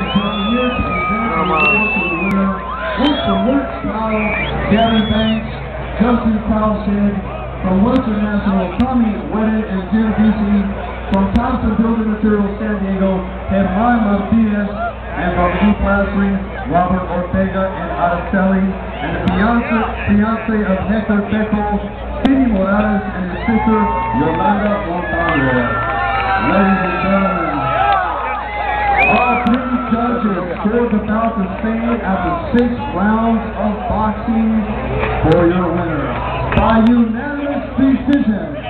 Come on. With the Luke Scholar, Gavin Banks, Justin Towson, from Western National, Tommy Wedded and Jim Busey, from Thompson Building Materials San Diego, and Ryan Martinez, and from New Plasry, Robert Ortega and Araceli, and the fiance, fiance of Hector Peco, Vinny Morales, and his sister, Yolanda Montalvo. Ladies and gentlemen. Judges about the bout the after six rounds of boxing for your winner. By unanimous decision,